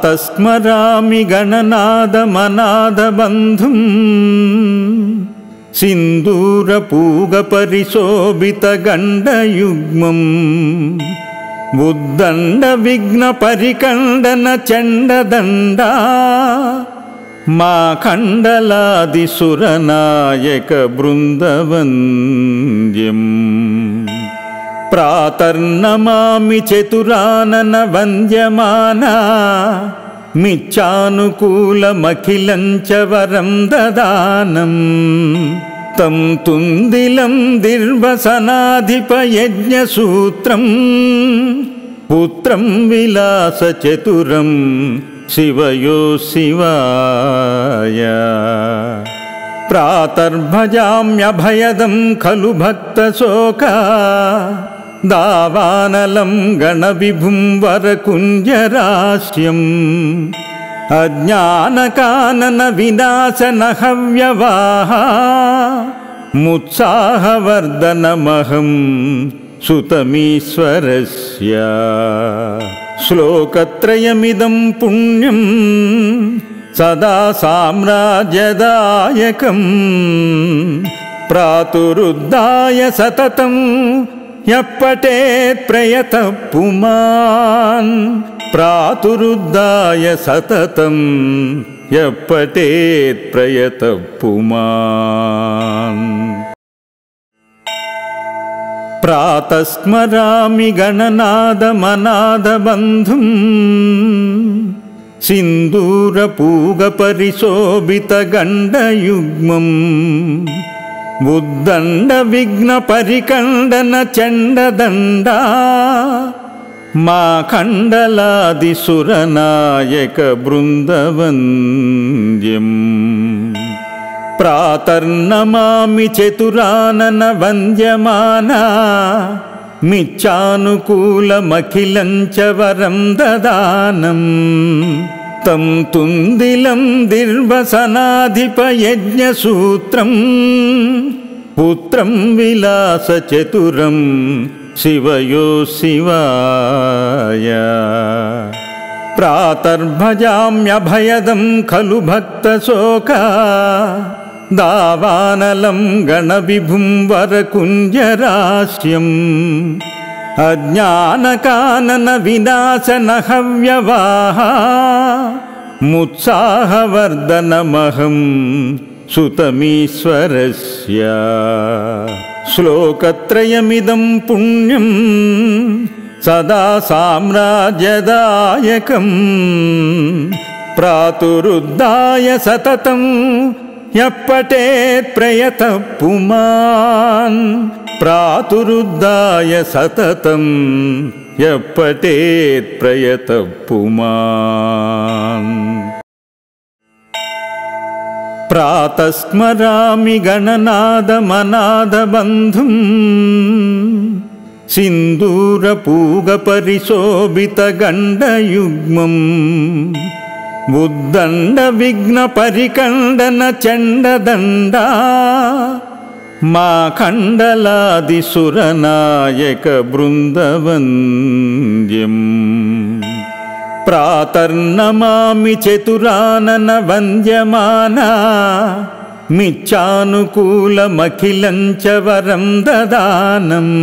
प्रातस्मरामि गणनादमनादबन्धुम् सिन्दूरपूगपरिशोभितगण्डयुग्मम् उद्दण्डविघ्नपरिकण्डनचण्डदण्डा मा खण्डलादिसुरनायकबृन्दवन्द्यम् प्रातर्नमामि चतुरानन वन्द्यमाना मिच्छानुकूलमखिलं च वरं ददानम् तं तुन्दिलं दिर्वसनाधिपयज्ञसूत्रम् पुत्रं विलासचतुरं शिवयो शिवाय। प्रातर्भजाम्यभयदं खलु भक्तशोका दावानलं गणविभुं वरकुञ्जराश्यम् अज्ञानकाननविनाशनहव्यवाः मुत्साहवर्धनमहं सुतमीश्वरस्य। श्लोकत्रयमिदं पुण्यं सदा साम्राज्यदायकम्। प्रातुरुद्धाय सततम् यः पठेत् प्रयतः पुमान् प्रातुरुद्धाय सततं यः पठेत् प्रयतः पुमान् प्रातस्मरामि गणनादमनादबन्धुम् सिन्दूरपूगपरिशोभितगण्डयुग्मम् उद्दण्डविघ्नपरिकण्डनचण्डदण्डा मा खण्डलादिसुरनायकबृन्दवन्द्यम्। प्रातर्नमामि चतुरानन वन्द्यमाना च वरं ददानम् तं तुन्दिलं दिर्वसनाधिपयज्ञसूत्रम् पुत्रं विलासचतुरं शिवयो शिवाय। प्रातर्भजाम्यभयदं खलु भक्तशोका। दावानलं गणविभुं वरकुञ्जराश्यम् अज्ञानकाननविनाशनहव्यवाः मुत्साहवर्धनमहं सुतमीश्वरस्य श्लोकत्रयमिदं पुण्यं सदा साम्राज्यदायकम् प्रातुरुद्धाय सततम् यः पठेत् प्रयतः पुमान् प्रातुरुद्धाय सततं यः पठेत् प्रयतः पुमान् प्रातस्मरामि गणनादमनादबन्धुम् सिन्दूरपूगपरिशोभितगण्डयुग्मम् उद्दण्डविघ्नपरिकण्डनचण्डदण्डा मा खण्डलादिसुरनायकबृन्दवन्द्यम् प्रातर्नमामि चतुरानन वन्द्यमाना मिच्छानुकूलमखिलं च वरं ददानम्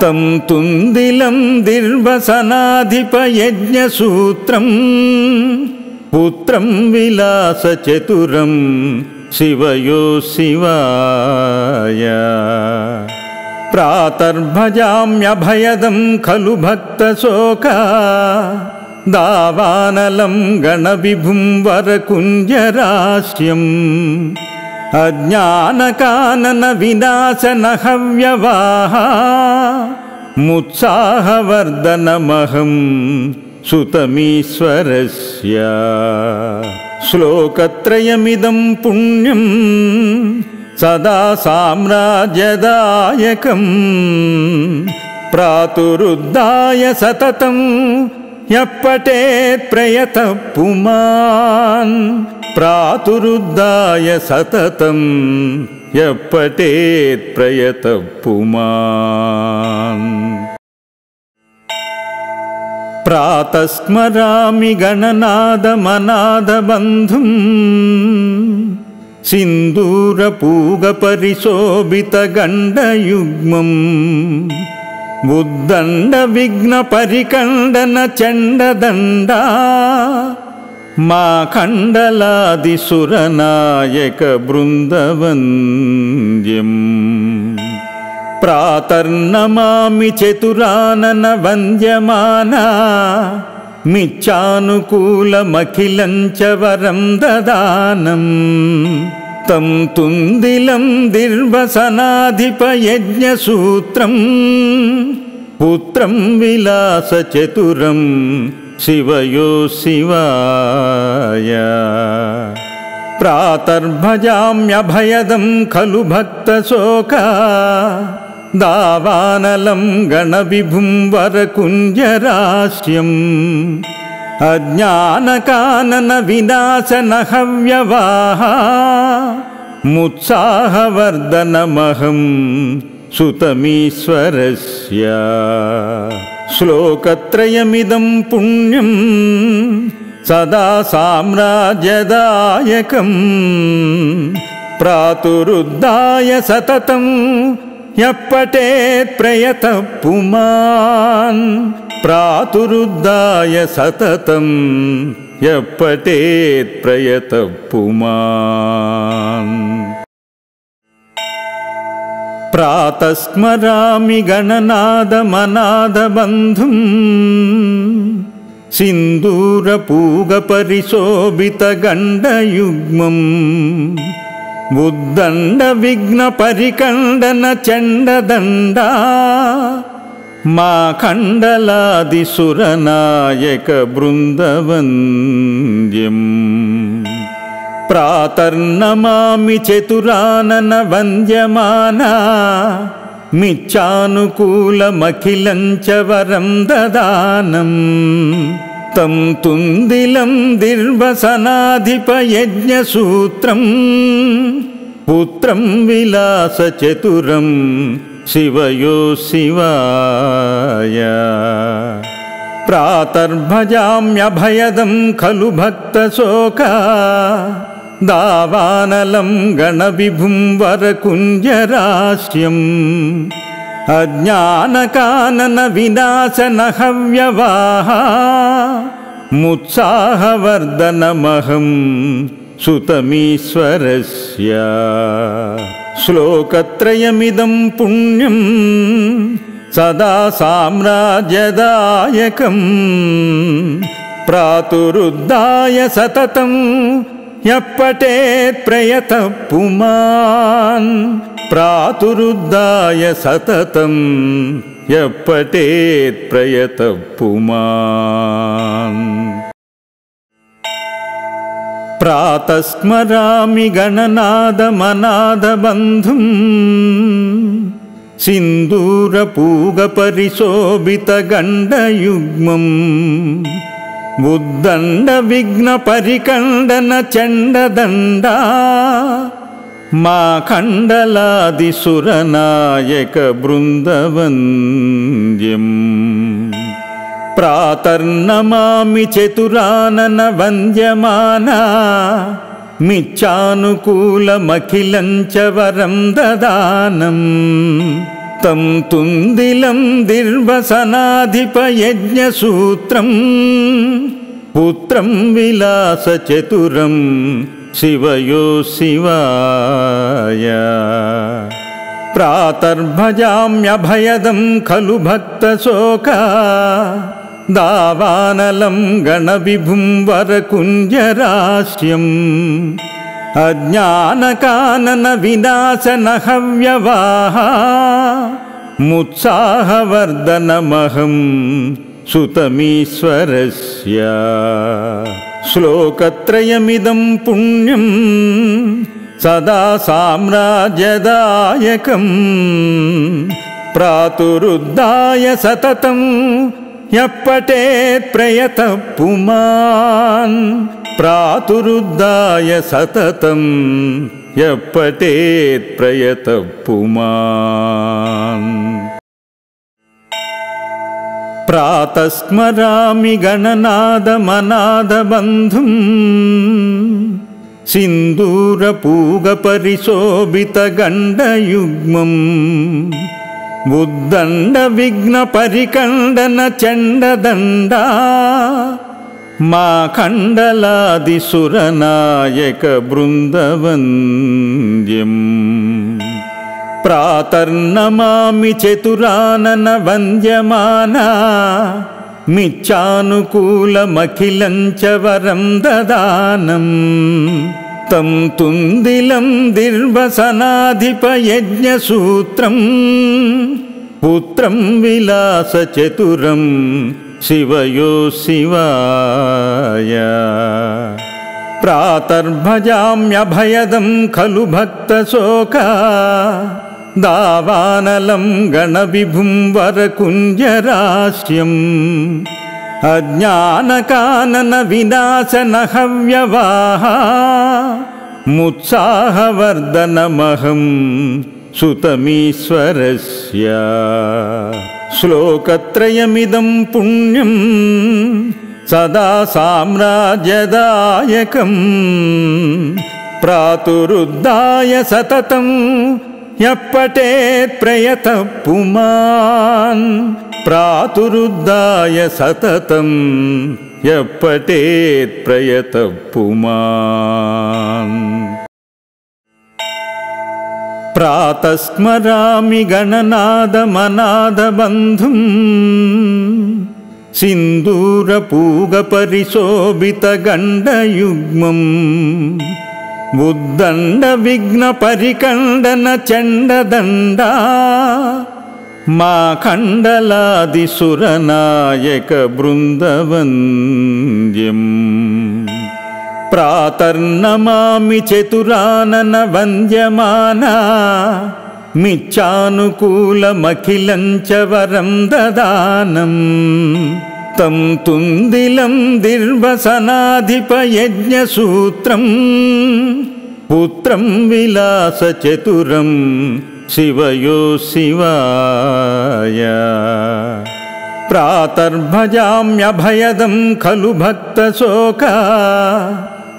तं तुन्दिलं दिर्वसनाधिपयज्ञसूत्रम् पुत्रं विलासचतुरं शिवयो शिवाय। प्रातर्भजाम्यभयदं खलु भक्तशोका दावानलं गणविभुं वरकुञ्जराश्यम् अज्ञानकाननविनाशनहव्यवाः मुत्साहवर्धनमहं सुतमीश्वरस्य। श्लोकत्रयमिदं पुण्यं सदा साम्राज्यदायकम् प्रातुरुद्धाय सततं यः पठेत् प्रयतः पुमान् प्रातुरुद्धाय सततं यः पठेत् प्रयतः पुमान् प्रातः स्मरामि गणनादमनादबन्धुम् सिन्दूरपूगपरिशोभितगण्डयुग्मम् उद्दण्डविघ्नपरिकण्डनचण्डदण्डा मा खण्डलादिसुरनायकबृन्दवन्द्यम् प्रातर्नमामि चतुरानन वन्द्यमाना मिच्छानुकूलमखिलं च वरं ददानम् तं तुन्दिलं दिर्वसनाधिपयज्ञसूत्रम् पुत्रं विलासचतुरं शिवयो शिवाय। प्रातर्भजाम्यभयदं खलु भक्तशोका दावानलं गणविभुं वरकुञ्जराश्यम् अज्ञानकाननविनाशनहव्यवाहा मुत्साहवर्धनमहं सुतमीश्वरस्य श्लोकत्रयमिदं पुण्यं सदा साम्राज्यदायकम् प्रातुरुद्धाय सततं यः पठेत् प्रयतः पुमान् प्रातुरुद्धाय सततं यः पठेत् प्रयतः पुमान् प्रातः स्मरामि गणनादमनादबन्धुम्। सिन्दूरपूगपरिशोभितगण्डयुग्मम्। उद्दण्डविघ्नपरिकण्डनचण्डदण्डा मा खण्डलादिसुरनायकबृन्दवन्द्यम् प्रातर्नमामि चतुरानन वन्द्यमाना मिच्छानुकूलमखिलं च वरं ददानम् तं तुन्दिलं दिर्वसनाधिपयज्ञसूत्रम् पुत्रं विलासचतुरं शिवयो शिवाय। प्रातर्भजाम्यभयदं खलु भक्तशोका। दावानलं गणविभुं वरकुञ्जराश्यम् अज्ञानकाननविनाशनहव्यवाहा। मुत्साहवर्धनमहं सुतमीश्वरस्य श्लोकत्रयमिदं पुण्यं सदा साम्राज्यदायकम् प्रातुरुद्धाय सततम् यः पठेत् प्रयतः पुमान् प्रातुरुद्धाय सततं यः पठेत् प्रयतः पुमान् प्रातः स्मरामि गणनादमनादबन्धुम् सिन्दूरपूगपरिशोभितगण्डयुग्मम् उद्दण्डविघ्नपरिकण्डनचण्डदण्डा मा खण्डलादिसुरनायकबृन्दवन्द्यम् प्रातर्नमामि चतुरानन वन्द्यमाना मिच्छानुकूलमखिलं च वरं ददानम् तं तुन्दिलं दिर्वसनाधिपयज्ञसूत्रम् पुत्रं विलासचतुरं शिवयो शिवाय। प्रातर्भजाम्यभयदं खलु भक्तशोका दावानलं गणविभुं वरकुञ्जराश्यम् अज्ञानकाननविनाशनहव्यवाहा मुत्साहवर्धनमहं सुतमीश्वरस्य। श्लोकत्रयमिदं पुण्यं सदा साम्राज्यदायकम्। प्रातुरुद्धाय सततं यः पठेत् प्रयतः पुमान् प्रातुरुद्धाय सततं यः पठेत् प्रयतः पुमान् प्रातः स्मरामि गणनादमनादबन्धुम् सिन्दूरपूगपरिशोभितगण्डयुग्मम् उद्दण्डविघ्नपरिकण्डनचण्डदण्डा मा खण्डलादिसुरनायकबृन्दवन्द्यम्। प्रातर्नमामि चतुराननवन्द्यमाना मिच्छानुकूलमखिलं च वरं ददानम् तं तुन्दिलं दिर्वसनाधिपयज्ञसूत्रम् पुत्रं विलासचतुरं शिवयो शिवाय प्रातर्भजाम्यभयदं खलु भक्तशोका दावानलं गणविभुं वरकुञ्जराश्यम् अज्ञानकाननविनाशनहव्यवाहा मुत्साहवर्धनमहं सुतमीश्वरस्य। श्लोकत्रयमिदं पुण्यं सदा साम्राज्यदायकम् प्रातुरुद्धाय सततं यः पठेत् प्रयतः पुमान् प्रातुरुद्धाय सततं यः प्रयतः पुमान् प्रातः स्मरामि गणनादमनादबन्धुम् सिन्दूरपूगपरिशोभितगण्डयुग्मम् उद्दण्डविघ्नपरिकण्डनचण्डदण्डा मा खण्डलादिसुरनायकबृन्दवन्द्यम् प्रातर्नमामि चतुराननवन्द्यमाना मिच्छानुकूलमखिलं च वरं ददानम्। तं तुन्दिलं दिर्वसनाधिपयज्ञसूत्रम् पुत्रं विलासचतुरं शिवयो शिवाय। प्रातर्भजाम्यभयदं खलु भक्तशोका।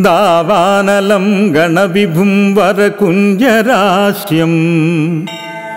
दावानलं गणविभुं वरकुञ्जराश्यम्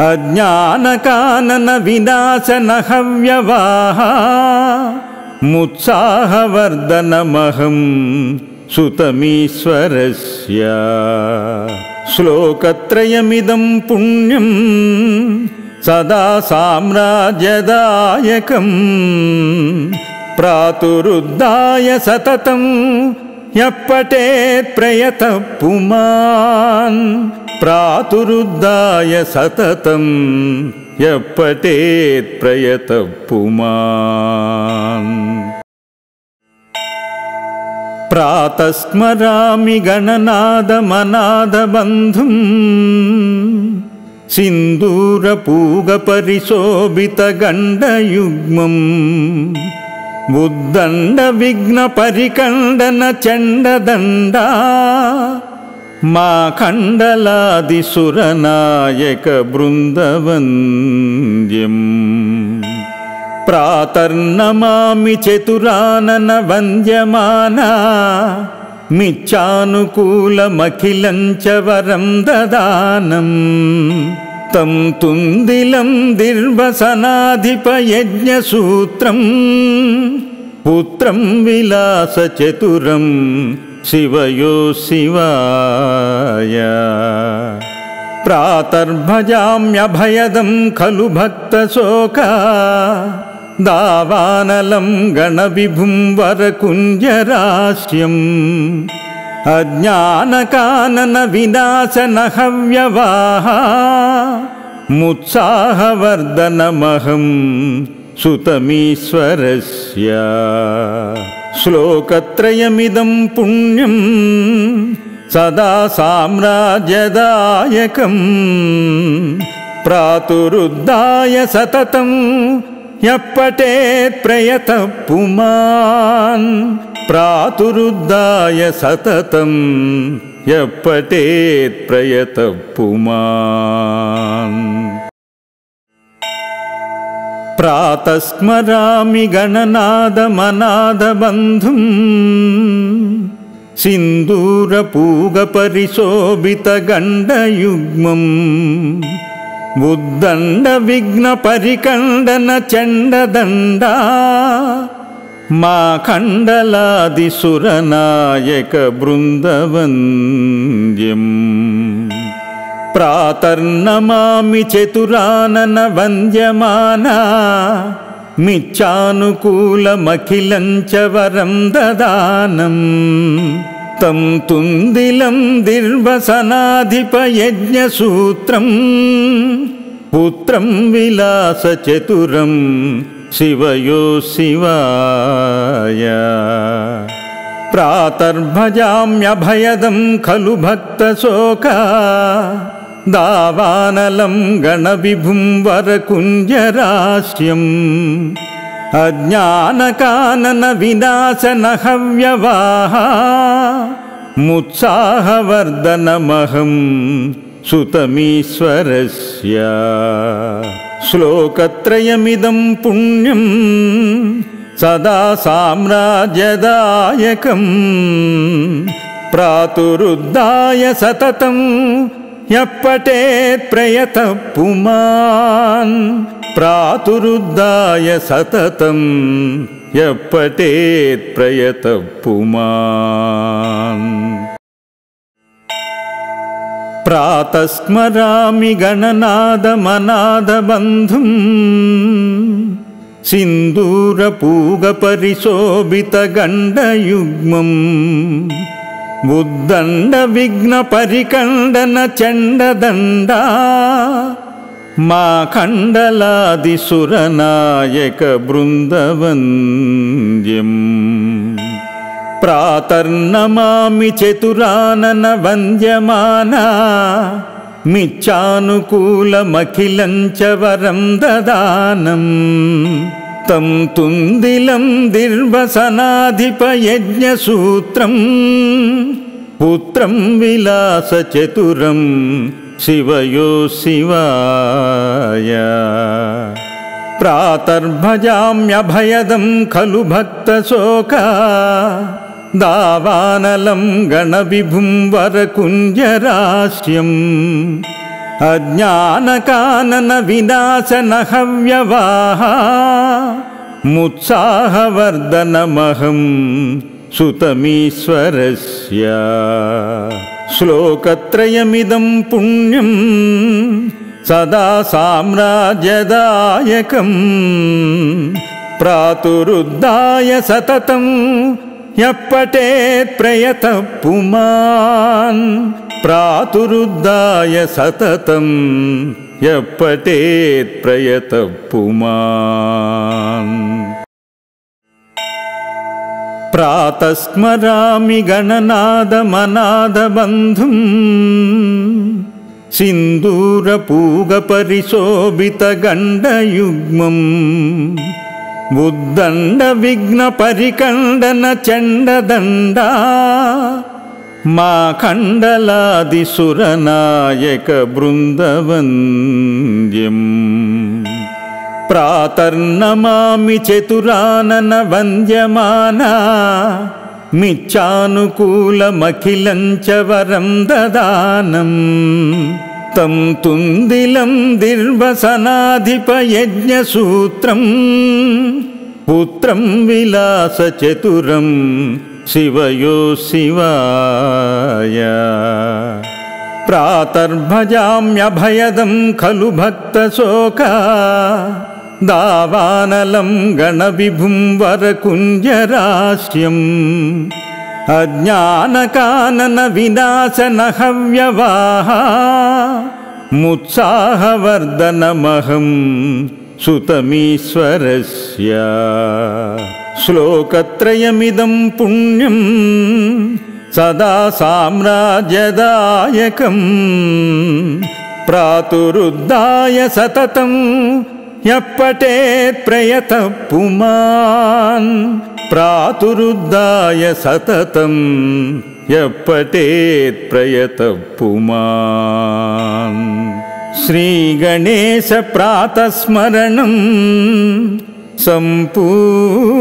अज्ञानकाननविनाशनहव्यवाहा। मुत्साहवर्धनमहं सुतमीश्वरस्य श्लोकत्रयमिदं पुण्यं सदा साम्राज्यदायकम् प्रातुरुद्धाय सततं यः पठेत् प्रयतः पुमान् प्रातुरुद्धाय सततं यः पठेत् प्रयतः पुमान् प्रातः स्मरामि गणनादमनादबन्धुम् सिन्दूरपूगपरिशोभितगण्डयुग्मम् उद्दण्डविघ्नपरिकण्डनचण्डदण्डा मा खण्डलादिसुरनायकबृन्दवन्द्यम् प्रातर्नमामि चतुराननवन्द्यमाना मिच्छानुकूलमखिलं च वरं ददानम् तं तुन्दिलं दिर्वसनाधिपयज्ञसूत्रम् पुत्रं विलासचतुरं शिवयो शिवाय। प्रातर्भजाम्यभयदं खलु भक्तशोका दावानलं गणविभुं वरकुञ्जराश्यम् अज्ञानकाननविनाशनहव्यवाहा मुत्साहवर्धनमहं सुतमीश्वरस्य। श्लोकत्रयमिदं पुण्यं सदा साम्राज्यदायकम्। प्रातुरुद्धाय सततं यः पठेत् प्रयतः पुमान् प्रातुरुद्धाय सततं यः पठेत् प्रयतः पुमान् प्रातः स्मरामि गणनादमनादबन्धुम् सिन्दूरपूगपरिशोभितगण्डयुग्मम् उद्दण्डविघ्नपरिकण्डनचण्डदण्डा मा खण्डलादिसुरनायकबृन्दवन्द्यम्। प्रातर्नमामि चतुरानन वन्द्यमाना मिच्छानुकूलमखिलं च वरं ददानम् तं तुन्दिलं दिर्वसनाधिपयज्ञसूत्रम् पुत्रं विलासचतुरं शिवयो शिवाय। प्रातर्भजाम्यभयदं खलु भक्तशोका दावानलं गणविभुं वरकुञ्जराष्ट्यम् अज्ञानकाननविनाशनहव्यवाः मुत्साहवर्धनमहं सुतमीश्वरस्य। श्लोकत्रयमिदं पुण्यं सदा साम्राज्यदायकम् प्रातुरुद्धाय सततम् यः पठेत् प्रयतः पुमान् प्रातुरुद्धाय सततं यः पठेत् पुमान् प्रातः स्मरामि गणनादमनादबन्धुम् सिन्दूरपूगपरिशोभितगण्डयुग्मम् उद्दण्डविघ्नपरिकण्डनचण्डदण्डा मा खण्डलादिसुरनायकबृन्दवन्द्यम् प्रातर्नमामि चतुरानन वन्द्यमाना मिच्छानुकूलमखिलं च वरं ददानम् तं तुन्दिलं दिर्वसनाधिपयज्ञसूत्रम् पुत्रं विलासचतुरं शिवयो शिवाय। प्रातर्भजाम्यभयदं खलु भक्तशोका। दावानलं गणविभुं वरकुञ्जराष्ट्यम् अज्ञानकाननविनाशनहव्यवाः मुत्साहवर्धनमहं सुतमीश्वरस्य श्लोकत्रयमिदं पुण्यं सदा साम्राज्यदायकम् प्रातुरुद्धाय सततं यः पठेत् प्रयतः पुमान् प्रातुरुद्धाय सततं यः पठेत् प्रयतः पुमान् प्रातः स्मरामि गणनादमनादबन्धुम् सिन्दूरपूगपरिशोभितगण्डयुग्मम् उद्दण्डविघ्नपरिकण्डनचण्डदण्डा मा खण्डलादिसुरनायकबृन्दवन्द्यम् प्रातर्नमामि चतुरानन वन्द्यमाना मिच्छानुकूलमखिलं च वरं ददानम् तं तुन्दिलं दिर्वसनाधिपयज्ञसूत्रम् पुत्रं विलासचतुरं शिवयो शिवाय। प्रातर्भजाम्यभयदं खलु भक्तशोका दावानलं गणविभुं वरकुञ्जराष्ट्यम् अज्ञानकाननविनाशनहव्यवाः। मुत्साहवर्धनमहं सुतमीश्वरस्य। श्लोकत्रयमिदं पुण्यं सदा साम्राज्यदायकम्। प्रातुरुद्धाय सततं यः पठेत् प्रयतः पुमान् प्रातुरुद्धाय सततं यः पठेत् प्रयतः पुमान् श्रीगणेशप्रातस्मरणं सम्पूर्णम्